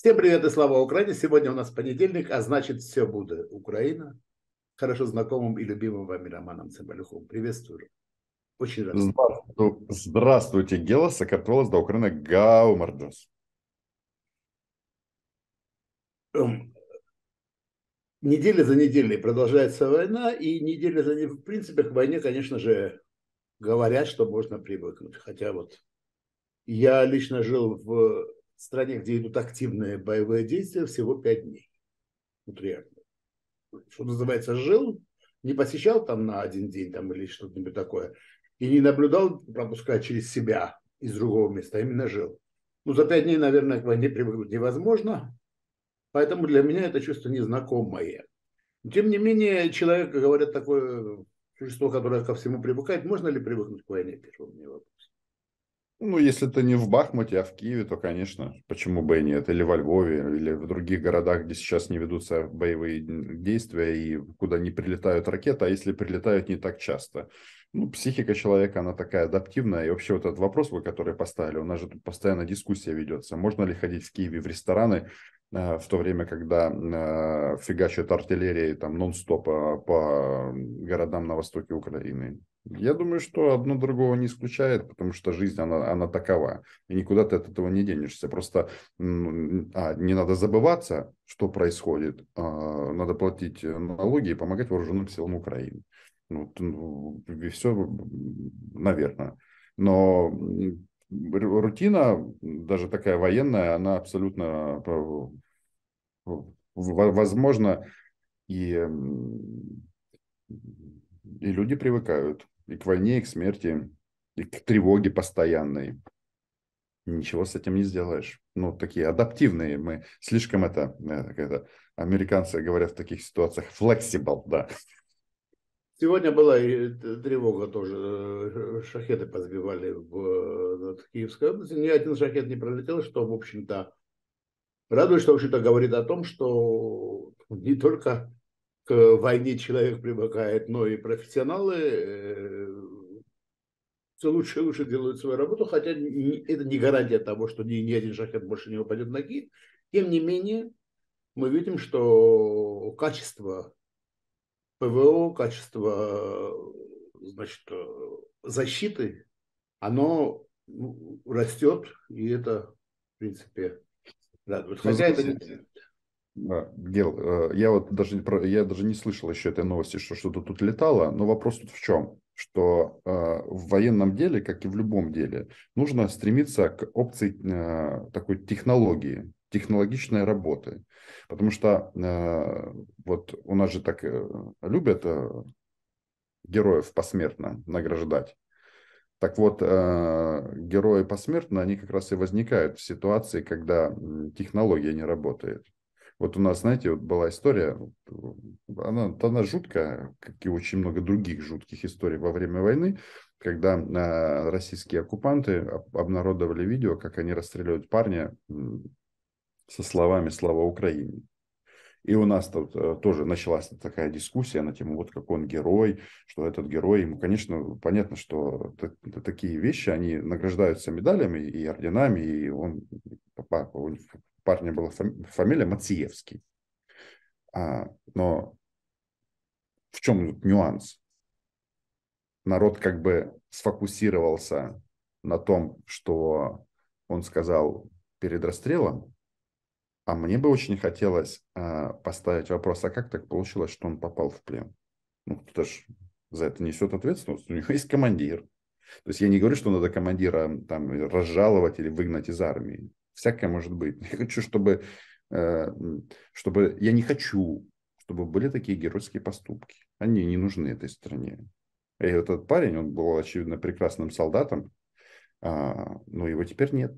Всем привет и слава Украине. Сегодня у нас понедельник, а значит все будет Украина. Хорошо знакомым и любимым вами Романом Цымбалюхом. Приветствую. Очень рад. Здравствуйте, Здравствуйте Гела, Сакартвелос, до Украины, Гаумардос. Эм, неделя за неделей продолжается война, и неделя за неделей, в принципе, к войне, конечно же, говорят, что можно привыкнуть. Хотя вот я лично жил в стране, где идут активные боевые действия, всего пять дней. Вот реально. Что называется, жил, не посещал там на один день там, или что-нибудь такое, и не наблюдал, пропуская через себя из другого места, а именно жил. Ну, за пять дней, наверное, к войне привыкнуть невозможно, поэтому для меня это чувство незнакомое. Тем не менее, человек, говорят, такое существо, которое ко всему привыкает, можно ли привыкнуть к войне, первый мне вопрос. Ну, если ты не в Бахмуте, а в Киеве, то, конечно, почему бы и нет. Или во Львове, или в других городах, где сейчас не ведутся боевые действия и куда не прилетают ракеты, а если прилетают не так часто. Ну, психика человека, она такая адаптивная. И вообще вот этот вопрос, вы который поставили, у нас же тут постоянно дискуссия ведется. Можно ли ходить в Киеве в рестораны, в то время, когда э, фигачат артиллерии там нон-стоп по городам на востоке Украины. Я думаю, что одно другого не исключает, потому что жизнь, она, она такова. И никуда ты от этого не денешься. Просто а, не надо забываться, что происходит. А, надо платить налоги и помогать вооруженным силам Украины. Ну, ну и все, наверное. Но рутина, даже такая военная, она абсолютно возможна. И, и люди привыкают и к войне, и к смерти, и к тревоге постоянной. Ничего с этим не сделаешь. Ну, такие адаптивные мы. Слишком это, это американцы говорят в таких ситуациях, flexible, да. Сегодня была и тревога тоже. Э, шахеды позбивали в над Киевской области. Ни один шахет не пролетел, что, в общем-то, радует, что, в общем-то, говорит о том, что не только к войне человек привыкает, но и профессионалы э, все лучше и лучше делают свою работу, хотя это не гарантия того, что ни, ни один шахет больше не упадет на Киев. Тем не менее, мы видим, что качество ПВО, качество значит, защиты, оно ну, растет, и это, в принципе, радует. Хотя это Гел, э, я вот даже, я даже не слышал еще этой новости, что что-то тут летало, но вопрос тут в чем? Что э, в военном деле, как и в любом деле, нужно стремиться к опции э, такой технологии, технологичной работы. Потому что э, вот у нас же так э, любят э, героев посмертно награждать. Так вот, э, герои посмертно, они как раз и возникают в ситуации, когда технология не работает. Вот у нас, знаете, вот была история, она, она жуткая, как и очень много других жутких историй во время войны, когда э, российские оккупанты обнародовали видео, как они расстреливают парня со словами «Слава Украине». И у нас тут э, тоже началась такая дискуссия на тему, вот как он герой, что этот герой, ему, конечно, понятно, что такие вещи, они награждаются медалями и орденами, и он, парня была фамилия Мациевский. А, но в чем нюанс? Народ как бы сфокусировался на том, что он сказал перед расстрелом, а мне бы очень хотелось а, поставить вопрос, а как так получилось, что он попал в плен? Ну, кто ж за это несет ответственность, у него есть командир. То есть я не говорю, что надо командира там разжаловать или выгнать из армии всякое может быть. Я хочу, чтобы, э, чтобы я не хочу, чтобы были такие геройские поступки. Они не нужны этой стране. И этот парень, он был, очевидно, прекрасным солдатом, а, но его теперь нет.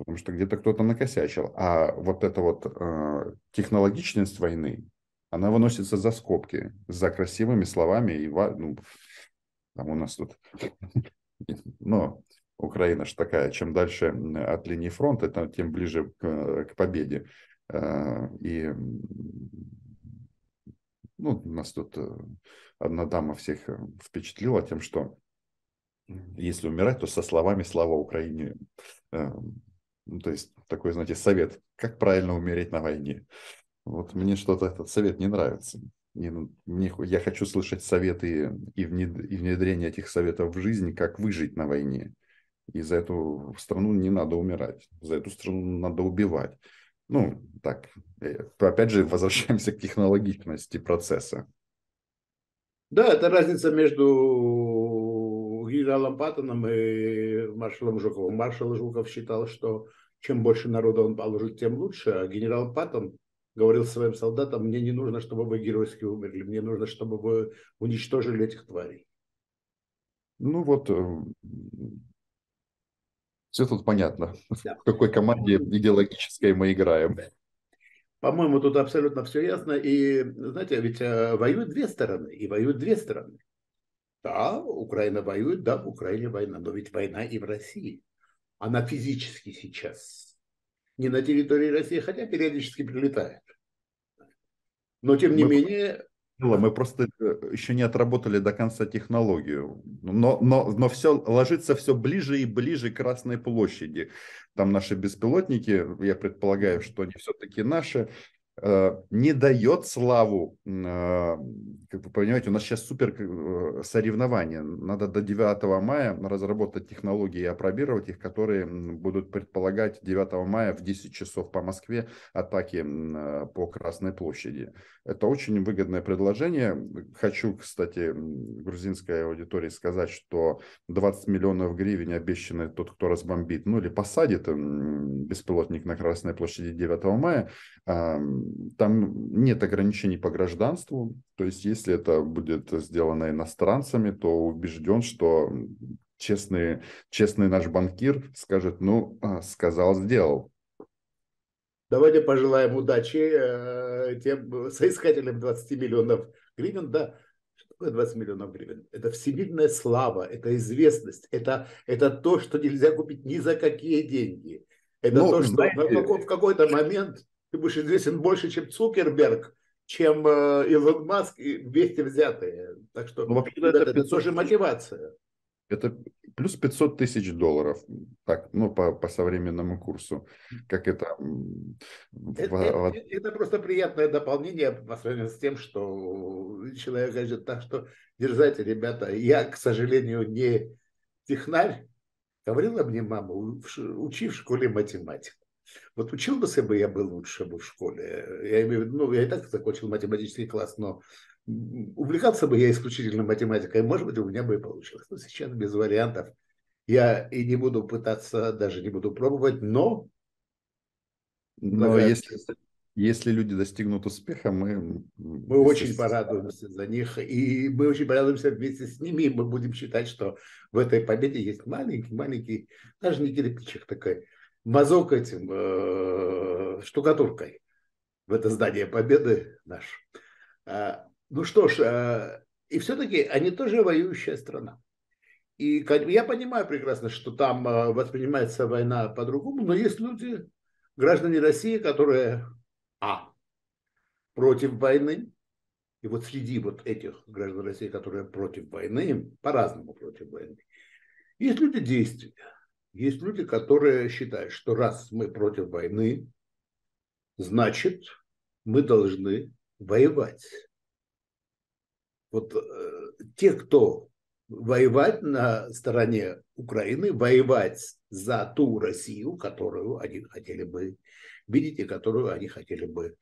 Потому что где-то кто-то накосячил. А вот эта вот э, технологичность войны, она выносится за скобки, за красивыми словами. И, ну, там у нас тут... Но Украина же такая, чем дальше от линии фронта, тем ближе к, к победе. Э, и ну, нас тут э, одна дама всех э, впечатлила тем, что если умирать, то со словами «Слава Украине» Ну, то есть такой, знаете, совет, как правильно умереть на войне. Вот мне что-то этот совет не нравится. И мне, я хочу слышать советы и внедрение этих советов в жизнь, как выжить на войне. И за эту страну не надо умирать, за эту страну надо убивать. Ну, так, э, опять же, возвращаемся к технологичности процесса. Да, это разница между генералом Паттоном и маршалом Жуковым. Маршал Жуков считал, что чем больше народа он положит, тем лучше, а генерал Паттон говорил своим солдатам, мне не нужно, чтобы вы геройски умерли, мне нужно, чтобы вы уничтожили этих тварей. Ну вот, э, все тут понятно, да. в какой команде идеологической мы играем. По-моему, тут абсолютно все ясно. И, знаете, ведь э, воюют две стороны, и воюют две стороны. Да, Украина воюет, да, в Украине война, но ведь война и в России. Она физически сейчас не на территории России, хотя периодически прилетает. Но, тем не мы, менее, мы просто э, еще не отработали до конца технологию. Но, но, но все ложится все ближе и ближе к Красной площади. Там наши беспилотники, я предполагаю, что они все-таки наши. Э, не дает славу, э, как вы понимаете, у нас сейчас супер э, соревнования. Надо до 9 мая разработать технологии и опробировать их, которые будут предполагать 9 мая в 10 часов по Москве атаки по Красной площади. Это очень выгодное предложение. Хочу, кстати, грузинской аудитории сказать, что 20 миллионов гривен обещаны тот, кто разбомбит, ну или посадит беспилотник на Красной площади 9 мая там нет ограничений по гражданству. То есть, если это будет сделано иностранцами, то убежден, что честный, честный наш банкир скажет, ну, а, сказал, сделал. Давайте пожелаем удачи э, тем соискателям 20 миллионов гривен. Да, что такое 20 миллионов гривен? Это всемирная слава, это известность, это, это то, что нельзя купить ни за какие деньги. Это ну, то, что знаете... в какой-то момент ты будешь известен больше, чем Цукерберг, чем э, Илон Маск и вместе взятые. Так что ну, вообще, это, это, это тоже мотивация. Это плюс 500 тысяч долларов, так, ну, по, по современному курсу. Как это? Это, это? это просто приятное дополнение по сравнению с тем, что человек говорит, так что дерзайте, ребята. Я, к сожалению, не технарь. Говорила мне мама, учи в школе математику. Вот учился бы я бы лучше бы в школе. Я имею в виду, ну, я и так закончил математический класс, но увлекался бы я исключительно математикой, может быть, у меня бы и получилось. Но сейчас без вариантов. Я и не буду пытаться, даже не буду пробовать, но... Но если, если люди достигнут успеха, мы... Мы очень порадуемся за них, и мы очень порадуемся вместе с ними, и мы будем считать, что в этой победе есть маленький-маленький, даже не кирпичик такой, мазок этим э, штукатуркой в это здание Победы наш. А, ну что ж, а, и все-таки они тоже воюющая страна. И я понимаю прекрасно, что там а, воспринимается война по-другому, но есть люди, граждане России, которые, а, против войны, и вот среди вот этих граждан России, которые против войны, по-разному против войны, есть люди действия есть люди, которые считают, что раз мы против войны, значит, мы должны воевать. Вот э, те, кто воевать на стороне Украины, воевать за ту Россию, которую они хотели бы видеть и которую они хотели бы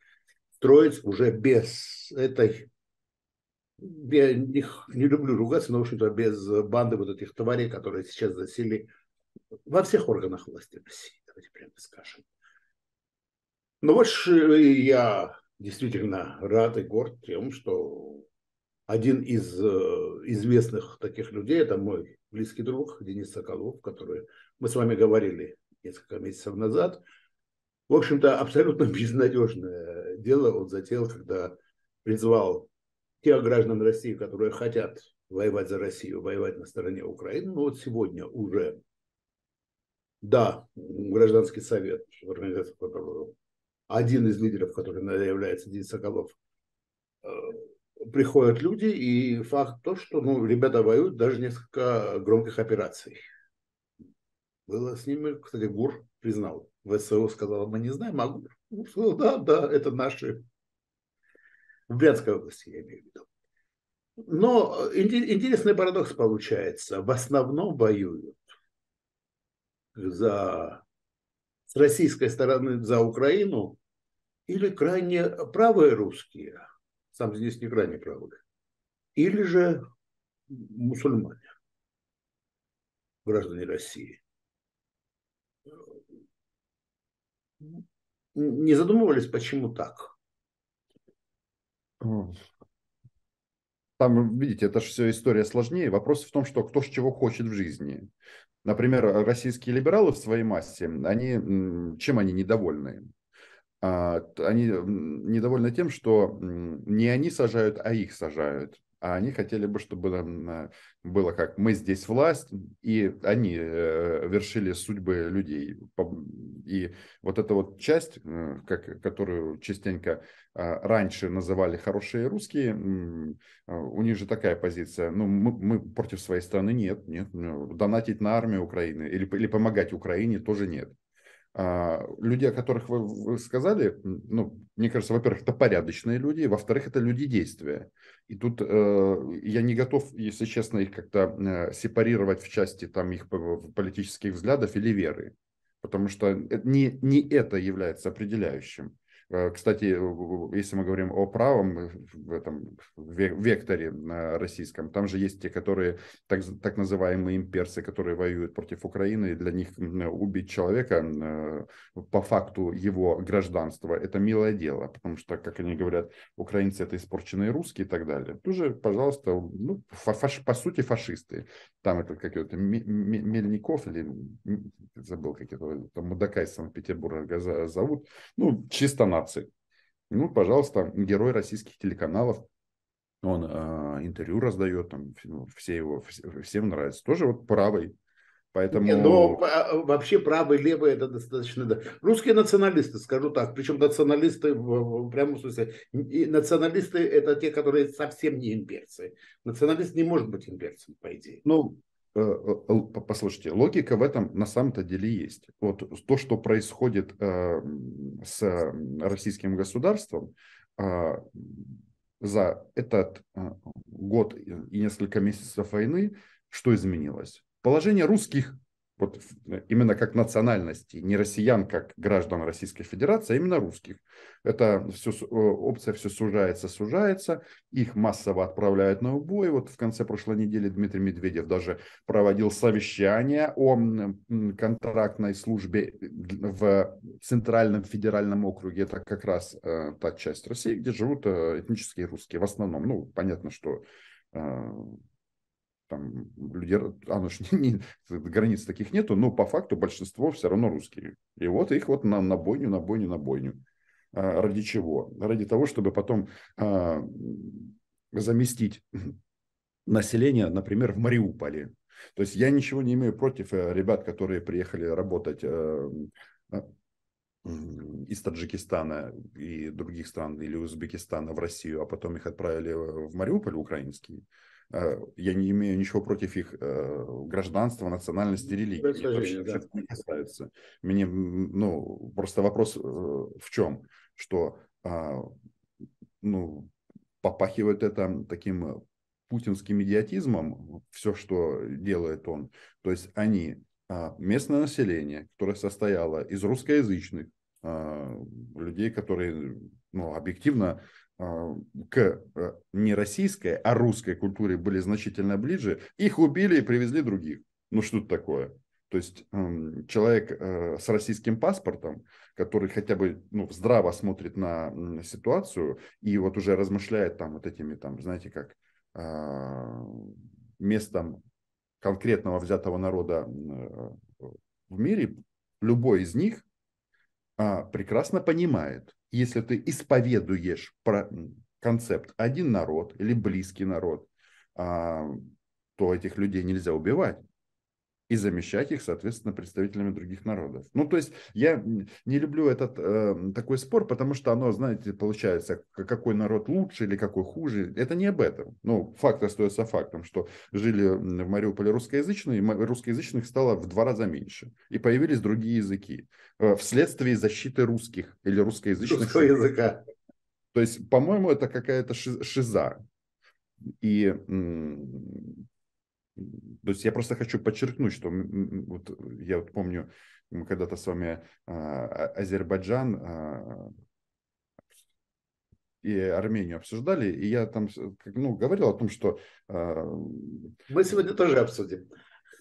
строить уже без этой я не, не люблю ругаться, но, в общем-то, без банды вот этих тварей, которые сейчас засели во всех органах власти России, давайте прямо скажем. Ну вот я действительно рад и горд тем, что один из э, известных таких людей, это мой близкий друг Денис Соколов, который мы с вами говорили несколько месяцев назад. В общем-то, абсолютно безнадежное дело он затеял, когда призвал тех граждан России, которые хотят воевать за Россию, воевать на стороне Украины. Ну вот сегодня уже да, гражданский совет, организация которого один из лидеров, который является Денис Соколов, э, приходят люди, и факт то, что ну, ребята воюют даже несколько громких операций. Было с ними, кстати, ГУР признал ВСУ сказала, мы не знаем, а сказал, да, да, это наши. В Брянской области, я имею в виду. Но интересный парадокс получается. В основном воюют за, с российской стороны за Украину или крайне правые русские, сам здесь не крайне правые, или же мусульмане, граждане России. Не задумывались, почему так? Там, видите, это же все история сложнее. Вопрос в том, что кто с чего хочет в жизни. Например, российские либералы в своей массе, они, чем они недовольны? А, они недовольны тем, что не они сажают, а их сажают а они хотели бы, чтобы э, было как мы здесь власть, и они э, вершили судьбы людей. И вот эта вот часть, э, как, которую частенько раньше называли хорошие русские, у них же такая позиция, ну мы, мы против своей страны нет, нет, ну, донатить на армию Украины или, или помогать Украине тоже нет. А, люди, о которых вы, вы сказали, ну, мне кажется, во-первых, это порядочные люди, во-вторых, это люди действия. И тут э, я не готов, если честно, их как-то э, сепарировать в части там их политических взглядов или веры, потому что не, не это является определяющим. Э, кстати, если мы говорим о правом э, в этом векторе российском, там же есть те, которые так, так называемые имперцы, которые воюют против Украины, и для них убить человека э, по факту его гражданства – это милое дело, потому что, как они говорят, украинцы – это испорченные русские и так далее. Тоже, пожалуйста, ну, фаш, по сути фашисты. Там это какой-то Мельников или забыл, как это, Мудака из Санкт-Петербурга зовут. Ну, чисто на нации. Ну, пожалуйста, герой российских телеканалов, он э, интервью раздает, там, ну, все его, все, всем нравится. Тоже вот правый. Поэтому... Не, но а, вообще правый, левый это достаточно... Да. Русские националисты, скажу так, причем националисты в, в прямом смысле. И националисты это те, которые совсем не имперцы. Националист не может быть имперцем, по идее. Ну, послушайте, логика в этом на самом-то деле есть. Вот то, что происходит э, с российским государством за этот год и несколько месяцев войны, что изменилось? Положение русских вот именно как национальности, не россиян как граждан Российской Федерации, а именно русских. Это все, опция все сужается, сужается, их массово отправляют на убой. Вот в конце прошлой недели Дмитрий Медведев даже проводил совещание о контрактной службе в Центральном федеральном округе. Это как раз э, та часть России, где живут э, этнические русские в основном. Ну, понятно, что э, там люди, а, не, не, границ таких нету, но по факту большинство все равно русские. И вот их вот на, на бойню, на бойню, на бойню. А, ради чего? Ради того, чтобы потом а, заместить население, например, в Мариуполе. То есть я ничего не имею против э, ребят, которые приехали работать э, из Таджикистана и других стран, или Узбекистана в Россию, а потом их отправили в Мариуполь украинский. Э, я не имею ничего против их э, гражданства, национальности, религии. Это вообще да. не касается. Мне, ну, просто вопрос э, в чем? Что, а, ну, попахивает это таким путинским идиотизмом, все, что делает он. То есть они, а, местное население, которое состояло из русскоязычных, а, людей, которые ну, объективно к э, не российской, а русской культуре были значительно ближе, их убили и привезли других. Ну что это такое? То есть человек э, с российским паспортом, который хотя бы ну, здраво смотрит на ситуацию и вот уже размышляет там вот этими, там, знаете, как а, местом конкретного взятого народа э, в мире, любой из них а, прекрасно понимает, если ты исповедуешь про концепт один народ или близкий народ, а, то этих людей нельзя убивать. И замещать их, соответственно, представителями других народов. Ну, то есть я не люблю этот э, такой спор, потому что оно, знаете, получается, какой народ лучше или какой хуже. Это не об этом. Ну, факт остается фактом, что жили в Мариуполе русскоязычные, и русскоязычных стало в два раза меньше. И появились другие языки э, вследствие защиты русских или русскоязычных. Русского языка. То есть, по-моему, это какая-то шиза. И то есть я просто хочу подчеркнуть, что вот я вот помню, мы когда-то с вами а, Азербайджан а, и Армению обсуждали, и я там ну, говорил о том, что... А, мы сегодня тоже обсудим.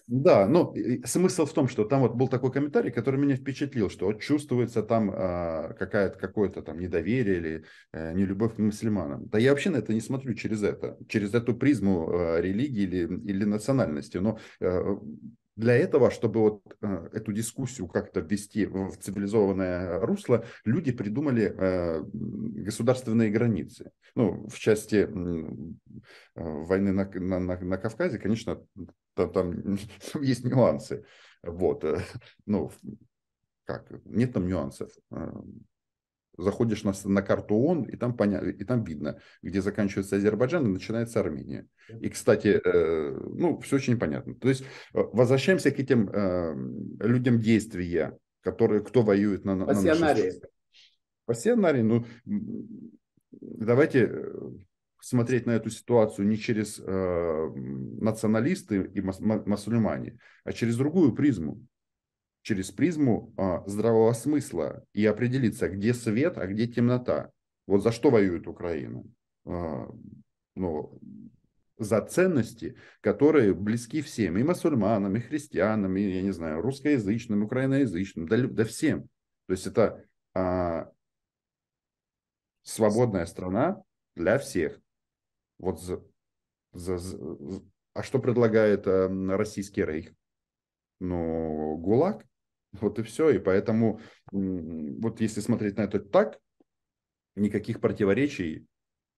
Да, но смысл в том, что там вот был такой комментарий, который меня впечатлил, что вот чувствуется там э, какая-то, какое-то там недоверие или э, нелюбовь к мусульманам. Да я вообще на это не смотрю через это, через эту призму э, религии или, или национальности. Но э, для этого, чтобы вот э, эту дискуссию как-то ввести в цивилизованное русло, люди придумали э, государственные границы. Ну, в части э, войны на, на, на, на Кавказе, конечно, там, там есть нюансы. Вот. Э, ну, как? Нет там нюансов. Э, заходишь на, на карту ООН, и там, поня... и там видно, где заканчивается Азербайджан и начинается Армения. И, кстати, э, ну, все очень понятно. То есть, возвращаемся к этим э, людям действия, которые, кто воюет на, Пассионарии. на Пассионарии, ну, давайте смотреть на эту ситуацию не через э, националисты и мусульмане, а через другую призму. Через призму э, здравого смысла и определиться, где свет, а где темнота. Вот за что воюет Украина? Э, ну, за ценности, которые близки всем, и мусульманам, и христианам, и, я не знаю, русскоязычным, украиноязычным, да, да всем. То есть это а, свободная страна для всех. Вот за, за, за, а что предлагает э, российский рейх? Ну, ГУЛАГ. Вот и все. И поэтому, вот если смотреть на это так, никаких противоречий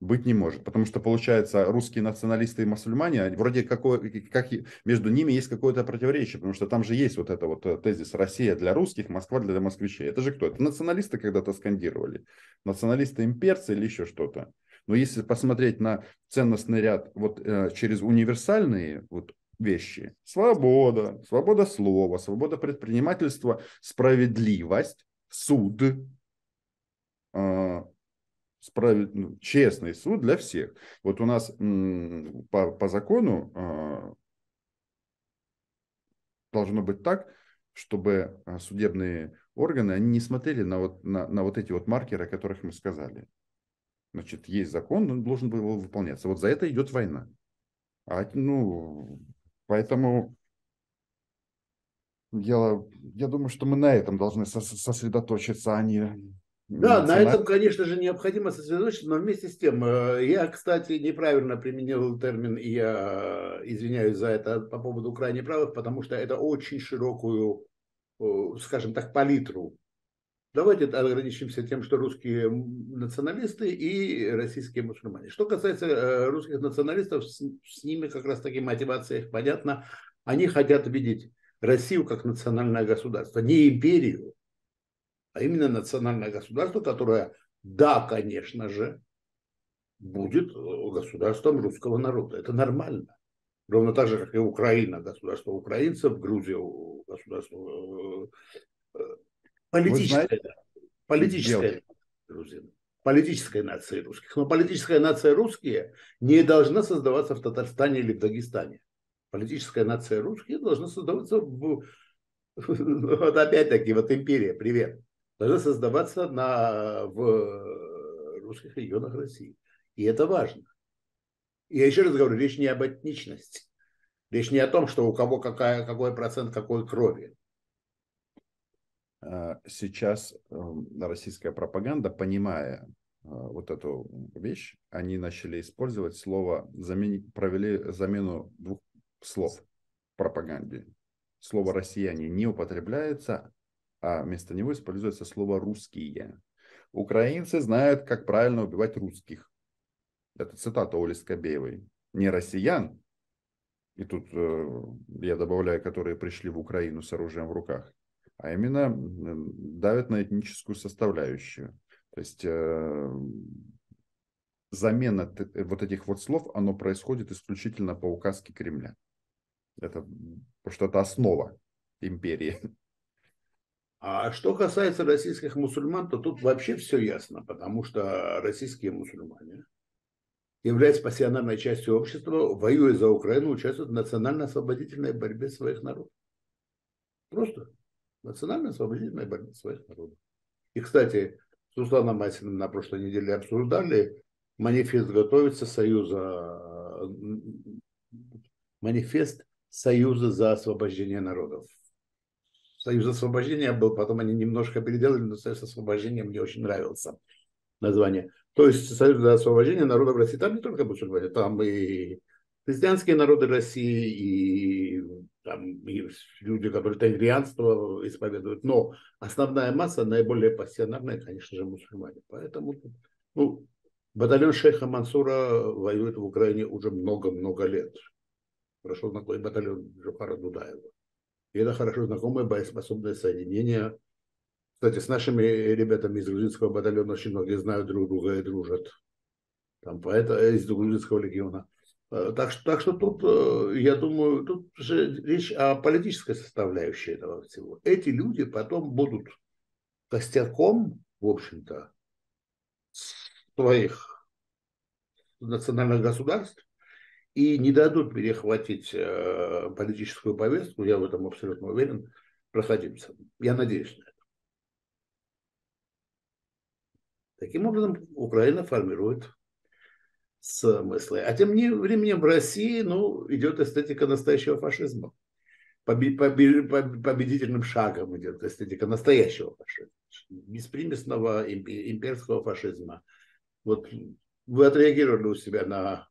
быть не может. Потому что, получается, русские националисты и мусульмане, вроде какой, как между ними есть какое-то противоречие, потому что там же есть вот это вот э, тезис «Россия для русских, Москва для москвичей». Это же кто? Это националисты когда-то скандировали. Националисты имперцы или еще что-то. Но если посмотреть на ценностный ряд вот э, через универсальные вот вещи, свобода, свобода слова, свобода предпринимательства, справедливость, суд, э, честный суд для всех. Вот у нас по, по закону э, должно быть так, чтобы э, судебные органы, они не смотрели на вот, на, на вот эти вот маркеры, о которых мы сказали. Значит, есть закон, он должен был выполняться. Вот за это идет война. А, ну, поэтому я, я думаю, что мы на этом должны сосредоточиться, а не... Да, на этом, конечно же, необходимо сосредоточиться, но вместе с тем, э, я, кстати, неправильно применил термин, и я извиняюсь за это по поводу крайне правых, потому что это очень широкую, скажем так, палитру Давайте ограничимся тем, что русские националисты и российские мусульмане. Что касается э, русских националистов, с, ними как раз таки мотивация их понятна. Они хотят видеть Россию как национальное государство, не империю, а именно национальное государство, которое, да, конечно же, будет государством русского народа. Это нормально. Ровно так же, как и Украина, государство украинцев, Грузия, государство Политическая, политическая, грузин, политическая нация русских. Но политическая нация русские не должна создаваться в Татарстане или в Дагестане. Политическая нация русские должна создаваться в, вот опять-таки, вот империя, привет, должна создаваться на, в русских регионах России. И это важно. И я еще раз говорю, речь не об этничности. Речь не о том, что у кого какая, какой процент какой крови. Э, сейчас эм, российская пропаганда, понимая э, вот эту вещь, они начали использовать слово, замен... провели замену двух слов пропаганде. Слово «россияне» не употребляется, а вместо него используется слово «русские». Украинцы знают, как правильно убивать русских. Это цитата Оли Скобеевой. Не россиян, и тут э, я добавляю, которые пришли в Украину с оружием в руках, а именно давят на этническую составляющую. То есть э, замена вот этих вот слов, оно происходит исключительно по указке Кремля. Это, что это основа империи. А что касается российских мусульман, то тут вообще все ясно, потому что российские мусульмане являются пассионарной частью общества, воюя за Украину, участвуют в национально-освободительной борьбе своих народов. Просто национально-освободительной борьбе своих народов. И, кстати, с Русланом Масиным на прошлой неделе обсуждали, манифест готовится Союза, манифест Союза за освобождение народов. Союз освобождения был, потом они немножко переделали, но Союз освобождения мне очень нравился название. То есть Союз за освобождение народов России. Там не только мусульмане, там и христианские народы России, и, там, люди, которые тангрианство исповедуют. Но основная масса, наиболее пассионарная, конечно же, мусульмане. Поэтому ну, батальон шейха Мансура воюет в Украине уже много-много лет. Хорошо знакомый батальон Джухара Дудаева. И это хорошо знакомое боеспособное соединение. Кстати, с нашими ребятами из грузинского батальона очень многие знают друг друга и дружат. Там поэта из грузинского легиона. Э, так что, так что тут, э, я думаю, тут же речь о политической составляющей этого всего. Эти люди потом будут костяком, в общем-то, своих национальных государств, и не дадут перехватить э, политическую повестку, я в этом абсолютно уверен, проходимцам. Я надеюсь на это. Таким образом, Украина формирует смыслы. А тем не временем в России ну, идет эстетика настоящего фашизма. Победительным шагом идет эстетика настоящего фашизма. Беспримесного имперского фашизма. Вот вы отреагировали у себя на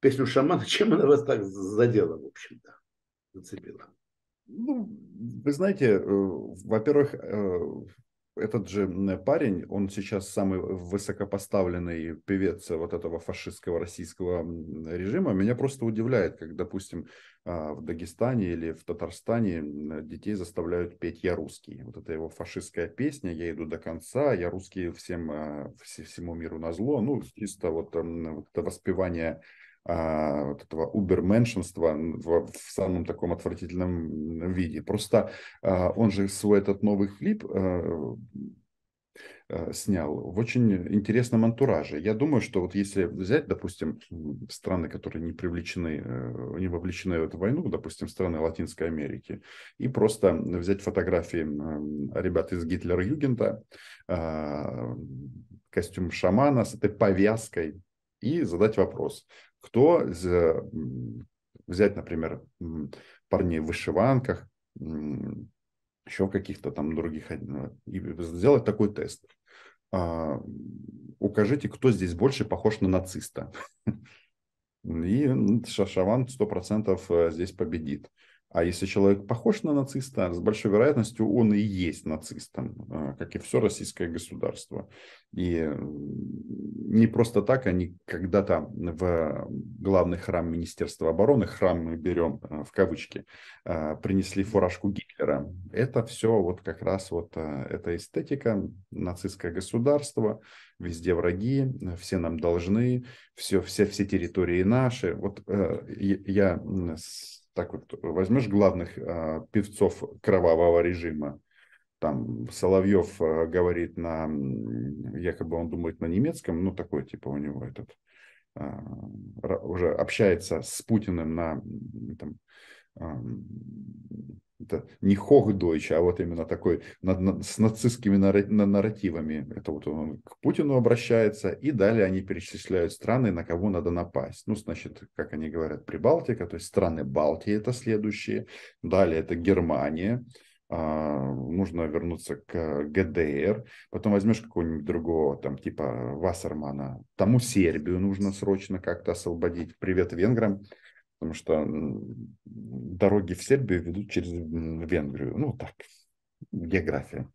песню шамана, чем она вас так задела, в общем-то, зацепила? Ну, вы знаете, э, во-первых, э, этот же парень, он сейчас самый высокопоставленный певец вот этого фашистского российского режима. Меня просто удивляет, как, допустим, а, в Дагестане или в Татарстане детей заставляют петь «Я русский». Вот это его фашистская песня «Я иду до конца», «Я русский всем, а, всему миру на зло». Ну, чисто вот, вот это воспевание а, вот этого уберменшинства в, в самом таком отвратительном виде. Просто а, он же свой этот новый клип а, снял в очень интересном антураже. Я думаю, что вот если взять, допустим, страны, которые не привлечены, э, не вовлечены в эту войну, допустим, страны Латинской Америки, и просто взять фотографии ребят из Гитлера-Югента, костюм шамана с этой повязкой, и задать вопрос, кто взять, например, парней в вышиванках, еще каких-то там других, и сделать такой тест. А, укажите, кто здесь больше похож на нациста. И Шашаван 100% э, здесь победит. А если человек похож на нациста, с большой вероятностью он и есть нацистом, а, как и все российское государство. И не просто так они когда-то в главный храм Министерства обороны, храм мы берем а, в кавычки, а, принесли фуражку Гитлера. Это все вот как раз вот эта эстетика, нацистское государство, везде враги, все нам должны, все, все, все территории наши. Вот э, я так вот возьмешь главных э, певцов кровавого режима, там Соловьев э, говорит на, якобы он думает на немецком, ну такой типа у него этот, э, уже общается с Путиным на там, это не Хохдойч, а вот именно такой с нацистскими нарративами. Это вот он к Путину обращается, и далее они перечисляют страны, на кого надо напасть. Ну, значит, как они говорят, Прибалтика, то есть страны Балтии это следующие. Далее это Германия, а, нужно вернуться к ГДР, потом возьмешь какого-нибудь другого, там, типа Вассермана, тому Сербию нужно срочно как-то освободить. Привет венграм потому что дороги в Сербию ведут через Венгрию. Ну, так, география.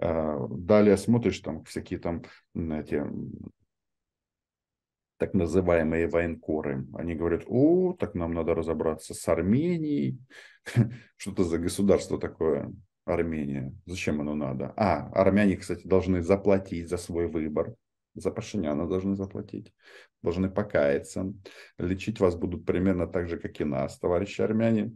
А, далее смотришь там всякие там эти так называемые военкоры, они говорят, о, так нам надо разобраться с Арменией. Что это за государство такое Армения? Зачем оно надо? А, армяне, кстати, должны заплатить за свой выбор. За Пашиняна должны заплатить. Должны покаяться. Лечить вас будут примерно так же, как и нас, товарищи армяне.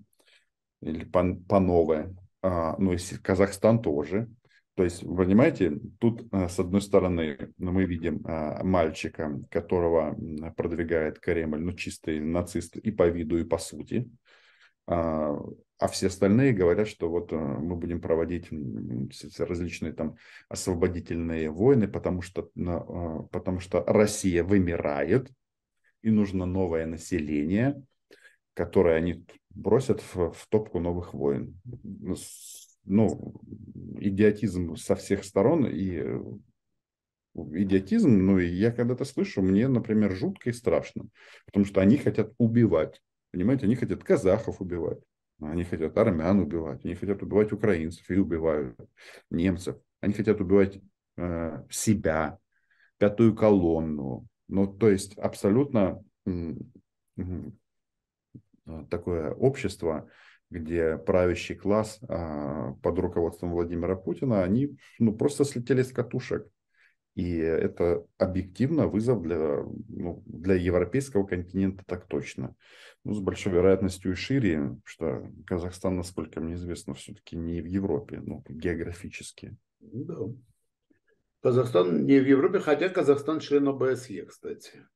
Или панове. А, ну, и Казахстан тоже. То есть, вы понимаете, тут э, с одной стороны мы видим э, мальчика, которого продвигает Кремль, ну чистый нацист и по виду, и по сути, а, все остальные говорят, что вот э, мы будем проводить различные там освободительные войны, потому что, потому что Россия вымирает, и нужно новое население, которое они бросят в, в топку новых войн. Ну, ну, идиотизм со всех сторон и э, идиотизм, ну, и я когда-то слышу, мне, например, жутко и страшно, потому что они хотят убивать, понимаете, они хотят казахов убивать, они хотят армян убивать, они хотят убивать украинцев и убивают немцев, они хотят убивать э, себя, пятую колонну, ну, то есть абсолютно э, такое общество, где правящий класс а, под руководством Владимира Путина, они ну, просто слетели с катушек. И это объективно вызов для, ну, для европейского континента так точно. Ну, с большой вероятностью и шире, что Казахстан, насколько мне известно, все-таки не в Европе, ну, географически. Да. Казахстан не в Европе, хотя Казахстан член ОБСЕ, кстати.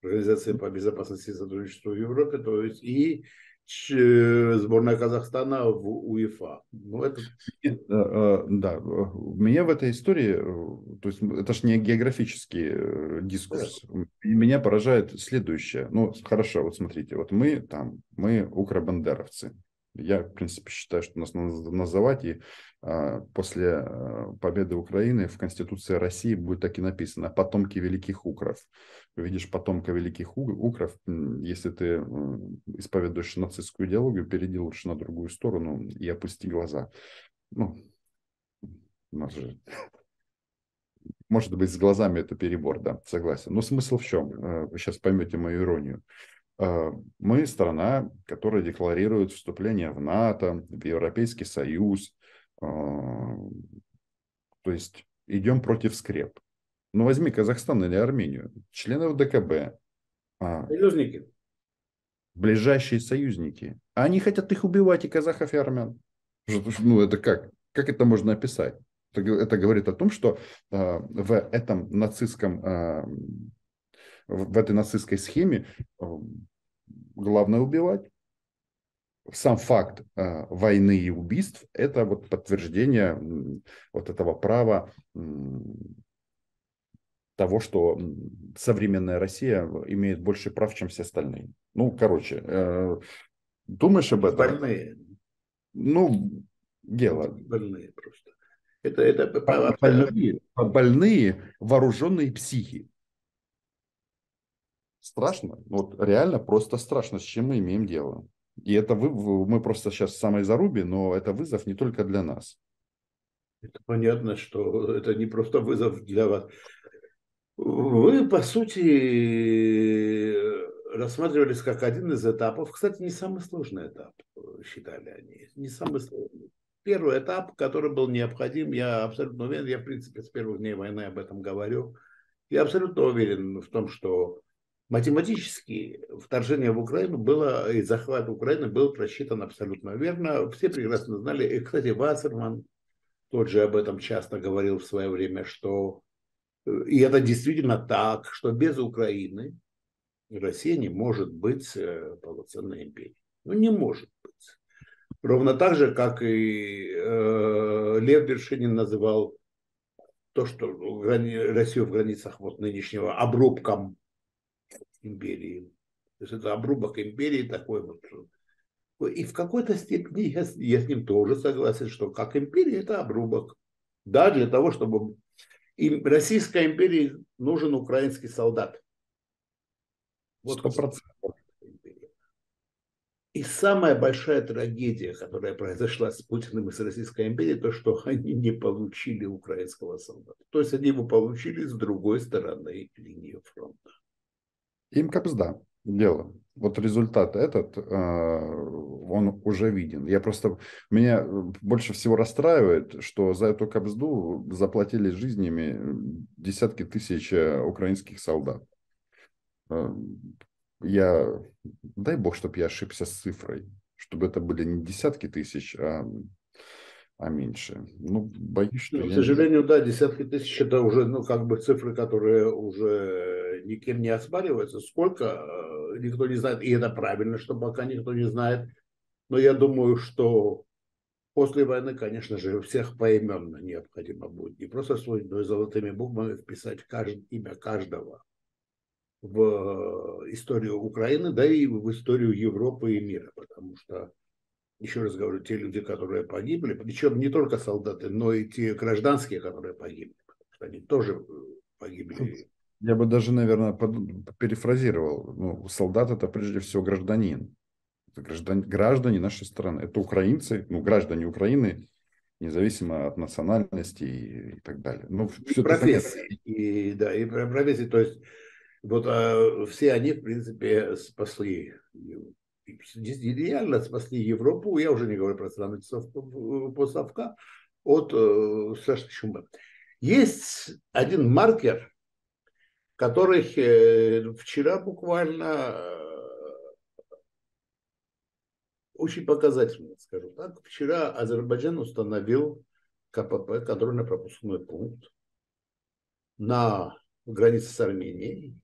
Организация по безопасности и сотрудничеству в Европе, то есть и сборная Казахстана в УЕФА. Ну, это... Э, э, да, меня в этой истории, э, то есть это же не географический дискурс, меня поражает следующее. Ну, хорошо, вот смотрите, вот мы там, мы укробандеровцы. Я, в принципе, считаю, что нас надо называть, и а, после победы Украины в Конституции России будет так и написано «потомки великих укров». Видишь потомка великих укров, если ты исповедуешь нацистскую идеологию, перейди лучше на другую сторону и опусти глаза. Ну, же... Может быть, с глазами это перебор, да, согласен. Но смысл в чем? Э, вы сейчас поймете мою иронию. Э, мы страна, которая декларирует вступление в НАТО, в Европейский Союз. Э, то есть идем против скреп. Ну, возьми Казахстан или Армению, членов ДКБ. А, союзники. Ближайшие союзники. А они хотят их убивать, и казахов, и армян. Ну, это как? Как это можно описать? Это, говорит о том, что э, в этом нацистском э, в этой нацистской схеме э, главное убивать. Сам факт э, войны и убийств – это вот подтверждение вот этого права того, что современная Россия имеет больше прав, чем все остальные. Ну, короче, э, думаешь об этом? Больные. Ну, дело. Больные просто. Это, это больные, больные вооруженные психи. Страшно. Вот реально просто страшно, с чем мы имеем дело. И это вы, мы просто сейчас в самой зарубе, но это вызов не только для нас. Это понятно, что это не просто вызов для вас. Вы, по сути, рассматривались как один из этапов. Кстати, не самый сложный этап, считали они. Не самый сложный. Первый этап, который был необходим, я абсолютно уверен, я, в принципе, с первых дней войны об этом говорю. Я абсолютно уверен в том, что Математически вторжение в Украину было, и захват Украины был просчитан абсолютно верно. Все прекрасно знали, и, кстати, Вассерман тот же об этом часто говорил в свое время, что, и это действительно так, что без Украины Россия не может быть э, полноценной империей. Ну, не может быть. Ровно так же, как и э, Лев Вершинин называл то, что Россию в границах вот нынешнего обрубком империи. То есть это обрубок империи такой вот. И в какой-то степени я, я с ним тоже согласен, что как империя это обрубок. Да, для того, чтобы и Российской империи нужен украинский солдат. Вот 100%. И самая большая трагедия, которая произошла с Путиным и с Российской империей, то, что они не получили украинского солдата. То есть они его получили с другой стороны линии фронта. Им капсда дело. Вот результат этот, э, он уже виден. Я просто, меня больше всего расстраивает, что за эту капсду заплатили жизнями десятки тысяч э, украинских солдат. Э, я, дай бог, чтобы я ошибся с цифрой, чтобы это были не десятки тысяч, а а меньше. Ну, боюсь, что... Ну, к сожалению, не... да, десятки тысяч это уже, ну, как бы цифры, которые уже никем не оспариваются. Сколько, э, никто не знает, и это правильно, что пока никто не знает. Но я думаю, что после войны, конечно же, всех поименно необходимо будет не просто свой, но и золотыми буквами вписать кажд... имя каждого в историю Украины, да и в историю Европы и мира, потому что еще раз говорю, те люди, которые погибли, причем не только солдаты, но и те гражданские, которые погибли, потому что они тоже э, погибли. Я бы даже, наверное, под, перефразировал. Ну, солдат это прежде всего гражданин. Это граждан, граждане нашей страны. Это украинцы, ну, граждане Украины, независимо от национальности и, и так далее. Ну, все профессии. И, да, и профессии. То есть вот а, все они, в принципе, спасли реально спасли Европу, я уже не говорю про страны постсовка, от э, страшной чумы. Есть один маркер, который э, вчера буквально э, очень показательно, скажу так. Вчера Азербайджан установил КПП, контрольно-пропускной пункт на границе с Арменией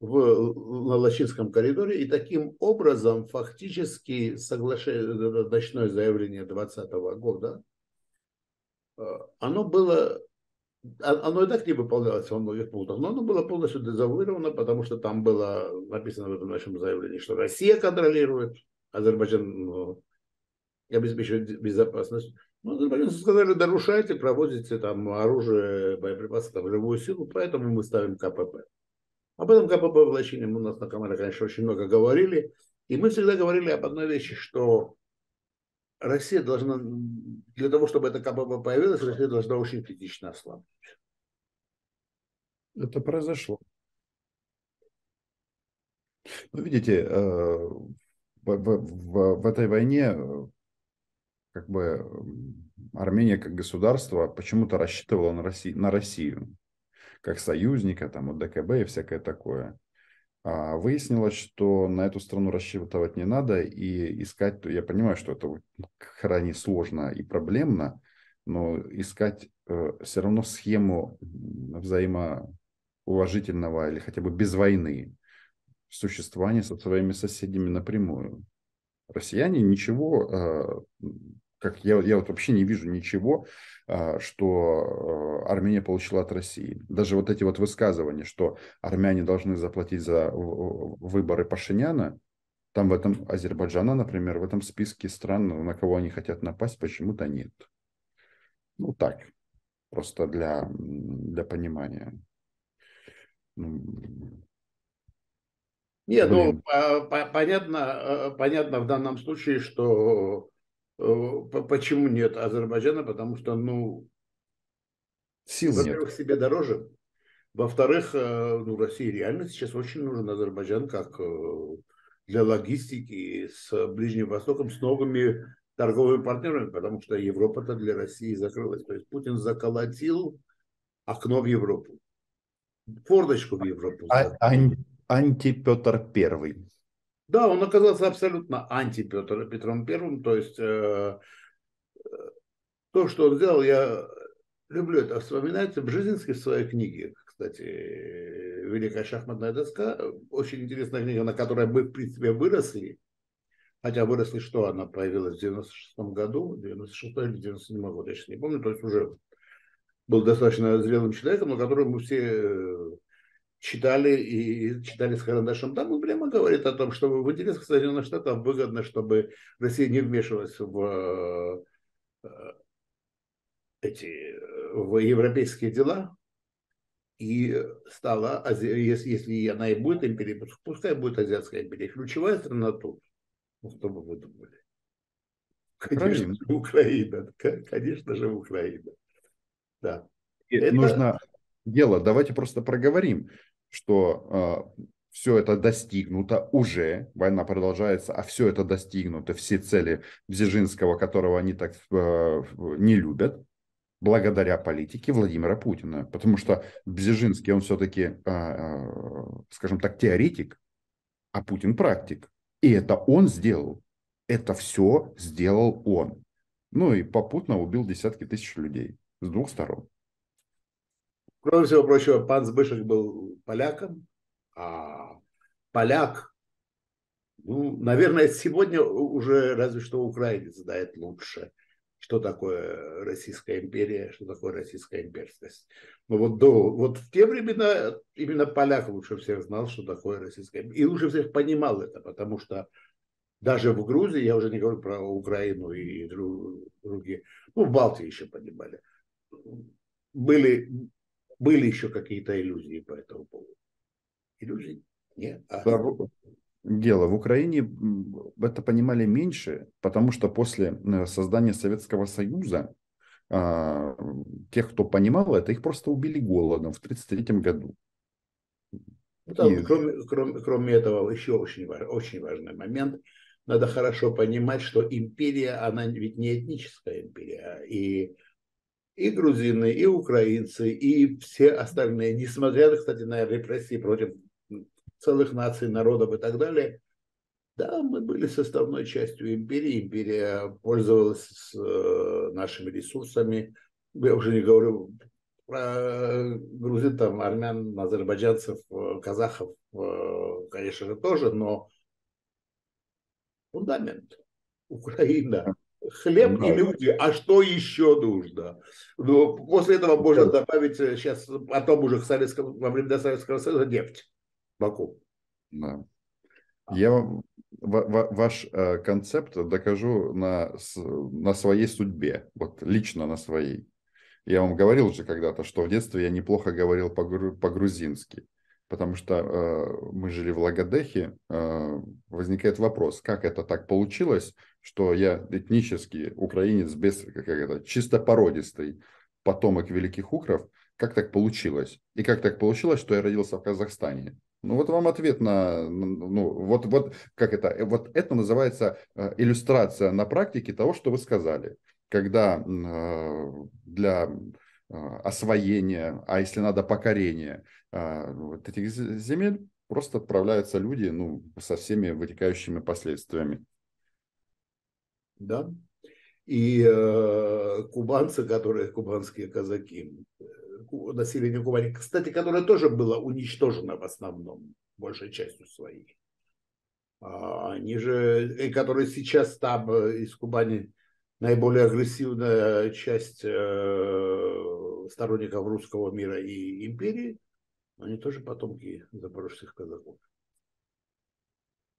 в Лачинском коридоре, и таким образом фактически соглашение, ночное заявление 2020 года, э, оно было, оно и так не выполнялось во многих пунктах, но оно было полностью дезавуировано, потому что там было написано в этом нашем заявлении, что Россия контролирует, Азербайджан ну, обеспечивает безопасность. Ну, азербайджанцы сказали, нарушайте, проводите там оружие, боеприпасы, там, живую силу, поэтому мы ставим КПП. Об этом КПП влачении у нас на канале, конечно, очень много говорили. И мы всегда говорили об одной вещи, что Россия должна, для того, чтобы это КПП появилось, Россия должна очень критично ослабнуть. Это произошло. Ну, видите, э, в, в, в, этой войне э, как бы Армения как государство почему-то рассчитывала на Россию, на Россию как союзника, там, у ДКБ и всякое такое. А выяснилось, что на эту страну рассчитывать не надо и искать, я понимаю, что это крайне сложно и проблемно, но искать э, все равно схему взаимоуважительного или хотя бы без войны существования со своими соседями напрямую. Россияне ничего, э, как я, я вот вообще не вижу ничего, а, что э, Армения получила от России. Даже вот эти вот высказывания, что армяне должны заплатить за выборы Пашиняна, там в этом Азербайджана, например, в этом списке стран, на кого они хотят напасть, почему-то нет. Ну так, просто для, для понимания. Ну, нет, ну, понятно, э, понятно в данном случае, что почему нет Азербайджана? Потому что, ну, сил во-первых, себе дороже. Во-вторых, э, ну, России реально сейчас очень нужен Азербайджан как э, для логистики с Ближним Востоком, с новыми торговыми партнерами, потому что Европа-то для России закрылась. То есть Путин заколотил окно в Европу, фордочку в Европу. А, ан- анти-Петр Первый. Да, он оказался абсолютно анти Петром Первым, то есть э, то, что он сделал, я люблю это вспоминать. Бжезинский в своей книге, кстати, «Великая шахматная доска», очень интересная книга, на которой мы, в принципе, выросли, хотя выросли, что она появилась в 96 году, 96 или 97 год, я сейчас не помню, то есть уже был достаточно зрелым человеком, на котором мы все читали и читали с карандашом, там прямо говорит о том, что в интересах Соединенных Штатов выгодно, чтобы Россия не вмешивалась в э, эти в европейские дела и стала, если, если она и будет империей, пускай будет азиатская империя. Ключевая страна тут. Ну, что бы вы думали? Конечно же, Украина. Конечно же, Украина. Да. Это... Нужно дело, давайте просто проговорим что все это достигнуто уже, война продолжается, а все это достигнуто, все цели Бзежинского, которого они так э, не любят, благодаря политике Владимира Путина. Потому что Бзежинский, он все-таки, э, э, скажем так, теоретик, а Путин практик. И это он сделал. Это все сделал он. Ну и попутно убил десятки тысяч людей с двух сторон. Кроме всего прочего, пан Збышек был поляком, а поляк, ну, наверное, сегодня уже разве что украинец знает лучше, что такое Российская империя, что такое российская имперскость. Но вот, до, вот в те времена именно поляк лучше всех знал, что такое Российская империя. И лучше всех понимал это, потому что даже в Грузии, я уже не говорю про Украину и другие, ну, в Балтии еще понимали, были, были еще какие-то иллюзии по этому поводу иллюзий нет. А... Дело. В Украине это понимали меньше, потому что после э, создания Советского Союза а, тех, кто понимал это, их просто убили голодом в 1933 году. Да, И... кроме, кроме, кроме этого, еще очень, очень важный момент. Надо хорошо понимать, что империя, она ведь не этническая империя. И и грузины, и украинцы, и все остальные, несмотря, кстати, на репрессии против целых наций, народов и так далее. Да, мы были составной частью империи. Империя пользовалась э, нашими ресурсами. Я уже не говорю про грузин, там, армян, азербайджанцев, э, казахов, э, конечно же, тоже, но фундамент. Украина, хлеб да. и люди, а что еще нужно? Ну, после этого можно добавить сейчас, потом уже Советского, во времена Советского Союза нефть. Баку. Да. Я вам ваш э, концепт докажу на, на своей судьбе, вот лично на своей. Я вам говорил же когда-то, что в детстве я неплохо говорил по-грузински, потому что э, мы жили в Лагодехе, э, возникает вопрос, как это так получилось, что я этнический украинец без, как это, чисто породистый потомок великих укров, как так получилось? И как так получилось, что я родился в Казахстане? Ну вот вам ответ на, ну вот, вот как это, э, вот это называется э, иллюстрация на практике того, что вы сказали. Когда э, для освоения, а если надо покорения вот этих земель, просто отправляются люди ну, со всеми вытекающими последствиями. Да. И э, кубанцы, которые кубанские казаки, населения Кубани, кстати, которое тоже было уничтожено в основном, большей частью своей. А, они же, и которые сейчас там э, из Кубани наиболее агрессивная часть э, сторонников русского мира и империи, они тоже потомки запорожских казаков.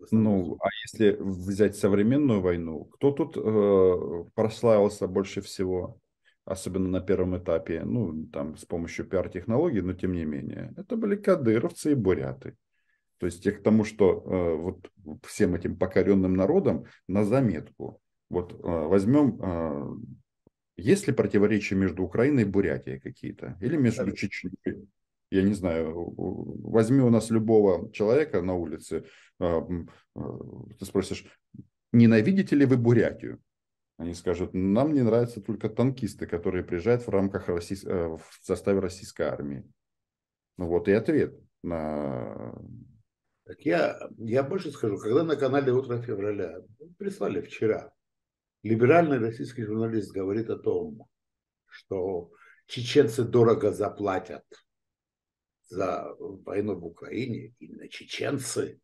Ну, а если взять современную войну, кто тут э, прославился больше всего? особенно на первом этапе, ну, там, с помощью пиар-технологий, но тем не менее, это были кадыровцы и буряты. То есть к тому, что э, вот всем этим покоренным народам на заметку. Вот э, возьмем, э, есть ли противоречия между Украиной и Бурятией какие-то? Или между Чечней? Я не знаю, возьми у нас любого человека на улице, э, э, ты спросишь, ненавидите ли вы Бурятию? Они скажут, нам не нравятся только танкисты, которые приезжают в рамках российс... Э, в составе российской армии. Ну вот и ответ на... Так я, я больше скажу, когда на канале «Утро февраля» прислали вчера, либеральный российский журналист говорит о том, что чеченцы дорого заплатят за войну в Украине, именно чеченцы,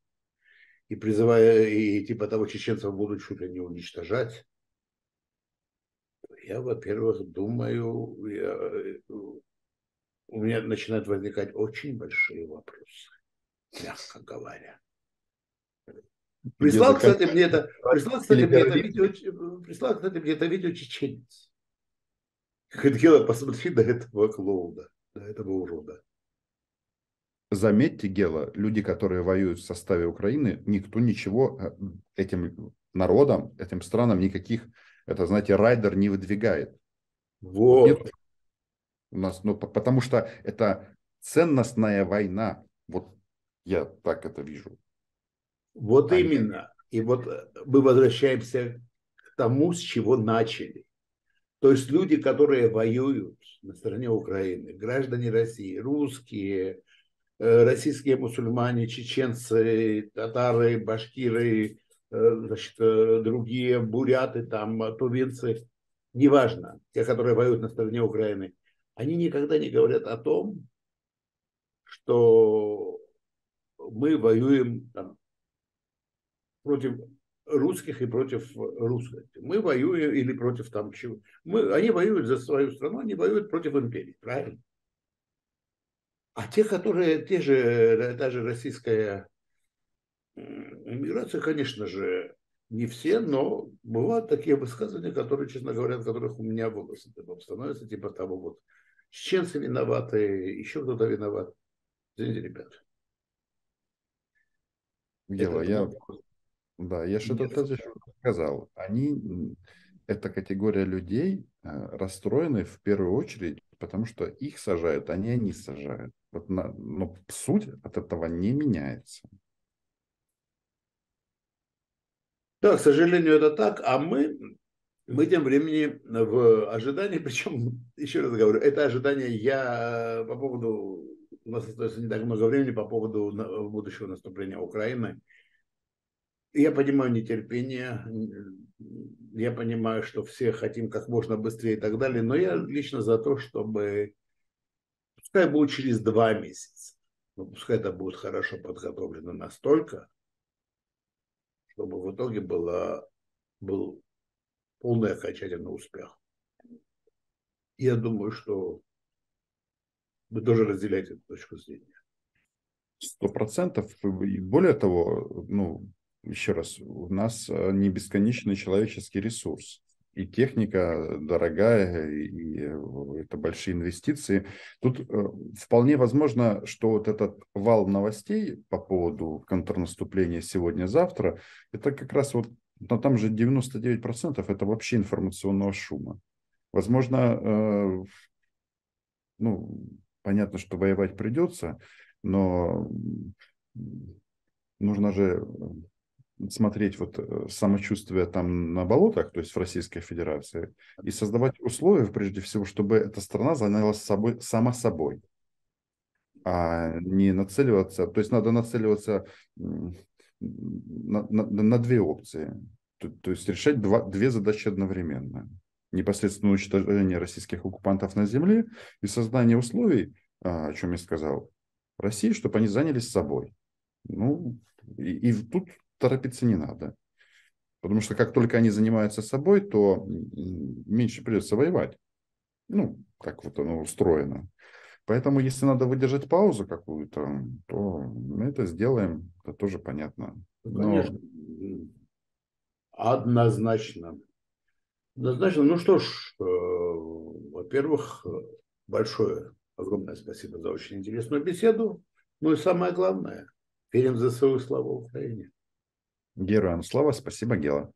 и призывая, и типа того чеченцев будут чуть ли не уничтожать, я, во-первых, думаю, я, э, у меня начинают возникать очень большие вопросы, мягко говоря. Прислал, кстати, мне это, прислал, кстати, мне это видео, прислал, кстати, мне это видео чеченец. Хотела посмотреть на этого клоуна, на этого урода. Заметьте, Гела, люди, которые воюют в составе Украины, никто ничего э, этим народам, этим странам никаких это, знаете, райдер не выдвигает. Вот. Нет у нас, ну, потому что это ценностная война. Вот я так это вижу. Вот Они... именно. И вот э, мы возвращаемся к тому, с чего начали. То есть люди, которые воюют на стороне Украины, граждане России, русские, российские мусульмане, чеченцы, татары, башкиры, э, значит, другие буряты, там, тувинцы, неважно, те, которые воюют на стороне Украины, они никогда не говорят о том, что мы воюем там, против русских и против русских. Мы воюем или против там чего. Мы, они воюют за свою страну, они воюют против империи, правильно? А те, которые, те же, та же российская иммиграция, конечно же, не все, но бывают такие высказывания, которые, честно говоря, от которых у меня волосы становятся, типа того вот, чеченцы виноваты, еще кто-то виноват. Извините, ребят. Дело, я, да, я что-то сказал. Они, эта категория людей э, расстроены в первую очередь, потому что их сажают, а не они сажают. Вот на, но суть от этого не меняется. Да, к сожалению, это так. А мы, мы тем временем в ожидании, причем, еще раз говорю, это ожидание я по поводу, у нас остается не так много времени по поводу будущего наступления Украины. Я понимаю нетерпение, я понимаю, что все хотим как можно быстрее и так далее, но я лично за то, чтобы, пускай будет через два месяца, но пускай это будет хорошо подготовлено настолько, чтобы в итоге было, был полный окончательный успех. Я думаю, что вы тоже разделяете эту точку зрения. Сто процентов. Более того, ну, еще раз, у нас э, не бесконечный человеческий ресурс. И техника дорогая, и э, это большие инвестиции. Тут э, вполне возможно, что вот этот вал новостей по поводу контрнаступления сегодня-завтра, это как раз вот, но там же 99% это вообще информационного шума. Возможно, ну, понятно, что воевать придется, но нужно же смотреть вот э, самочувствие там на болотах, то есть в Российской Федерации, и создавать условия, прежде всего, чтобы эта страна занялась собой, сама собой, а не нацеливаться, то есть надо нацеливаться на, на, на две опции, то, то есть решать два, две задачи одновременно. Непосредственно уничтожение российских оккупантов на земле и создание условий, а, о чем я сказал, России, чтобы они занялись собой. Ну, и, и тут торопиться не надо. Потому что как только они занимаются собой, то меньше придется воевать. Ну, как вот оно устроено. Поэтому, если надо выдержать паузу какую-то, то мы это сделаем. Это тоже понятно. Но... Конечно. Однозначно. Однозначно. Ну что ж, э, во-первых, большое, огромное спасибо за очень интересную беседу. Ну и самое главное, верим за свою славу Украине. Героям слава. Спасибо, Гела.